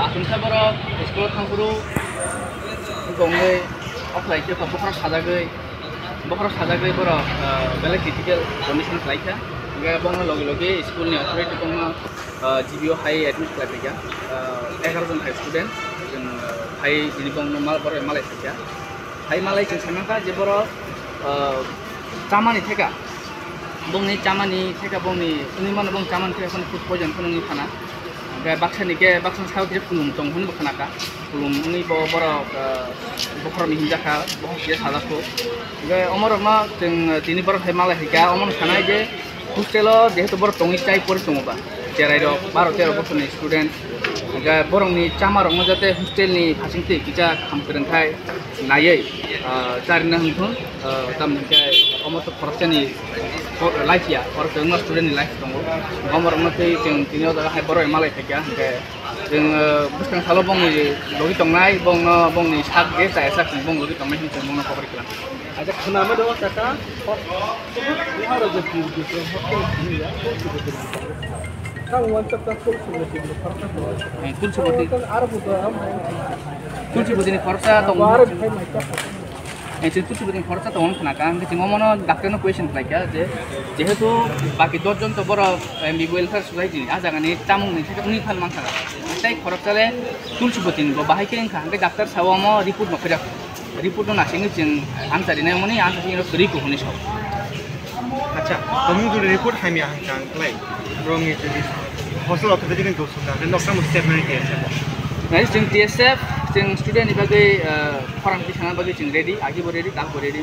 ଆସନ୍ତା ଥର ସ୍କୁଲ ତାଙ୍କରୁ ଗଙ୍ଗେ ଅଫ୍ଲାଇକେ ବଖର ସାଜାଗৈ বখর সাজাগৈ বর বেলা ক্রিটিক্যাল কন্ডিশন লাইকা বং লগে লগে স্কুলনি অথরিটি বং জিবিও হাই এডমিট লাইকা এগারো জন হাই স্টুডেন্ট যেন হাই যিনি বং মাল বর মালাই থাকা হাই মালাই যেন সামাকা যে বর চামানি থাকা। বংনি চামানি থাকা বংনি শুনি মানে বং চামানি থাকা ফুড পয়জন কোনো খানা bakhani ke bakhang sao ke pulum tong hun bakhana ka pulum ni bo bor bokhor mi hinja ka bo ke sala ko ge omor ma ten tini bor hema la hika omon khana je hostel je to bor tongi chai por tong ba jerai ro 12 13 bokhon student ke omoto khorchani life ya khorch ungma student ni life tongo gomor ngma tei jeng tini oda hai boroi malai thakya ke jeng bustang salo bong ni logi tongnai bong no bong ni sak ge sa sak bong logi tongnai hin jeng bong no cover klan আচ্ছা খানামে দেওয়া টাকা বিহার ತುಳಸಿಪತಿನ ಖರ್ಚ ತುಳಸಿಪতিನ খরচা তো অনেক। না কারণ কি মনে ডাক্তারনো কোয়েশন থাকে যে যেহেতু বাকি দশজন তো বড় এমবি ওয়েলফেয়ার সোসাইটি আ জায়গানি চামুংনি সেটা উনি ফাল মাংসা তাই খরচালে তুলসিপতিন বাহাইকে হাঙ্গে ডাক্তার সাবামো রিপোর্ট নফেরা রিপোর্ট নাসিং जों আনসারিনায় মানে আনসারিং রিপোর্ট হনে সব। আচ্ছা তমুজুর রিপোর্ট হামি আহকান ক্লাই রঙি যদি ফসল অর্থতে যদি দোষ না দেন ডক্টর মুস্তাফ স্টুডেন্ট ইবাগে ফরাম কি সানা বাগে রেডি আগিব রেডি তাগব রেডি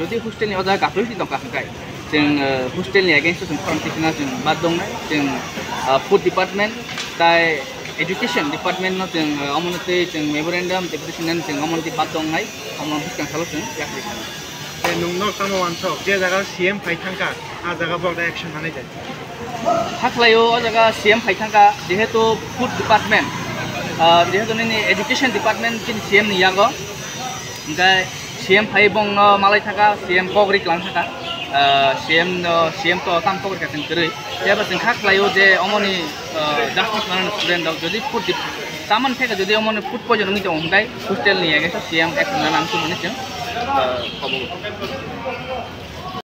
যদি হোস্টেল নিয়ে অদা গাফলই দিন দকা হাকাই জিং এগেইনস্ট জিং ফরাম সানা জিং বাদ দং নাই জিং ফুড ডিপার্টমেন্ট তাই এডুকেশন ডিপার্টমেন্ট ন অমনতে মেমোরেন্ডাম ডেপুটেশন জিং অমনতে বাদ দং নাই। অমন হোস্টেল সালো नुंगनक तामा वानसक जे जागा सीएम फाइथांका आ जागा बगदा एक्शन हानाय जाय हाखलायो अ जागा सीएम फाइथांका जिहेतु फुड डिपार्टमेंट जिहेतु नोंनि एडुकेशन डिपार्टमेंट किन सीएम नियागो ओमफ्राय सीएम फाइ बंनो मालाय थाखा सीएम कग्रिक लांनो थाखा সিএম সিএম তো কাম খবর কাছেন করি এবার সিং খাক লাইও যে অমনি ডাস্টিক মানানো স্টুডেন্ট যদি ফুড তামান থেকে যদি অমনি ফুড পয়জন নিতে অমদাই হোস্টেল নিয়ে গেছে সিএম এখন নাম শুনেছেন খবর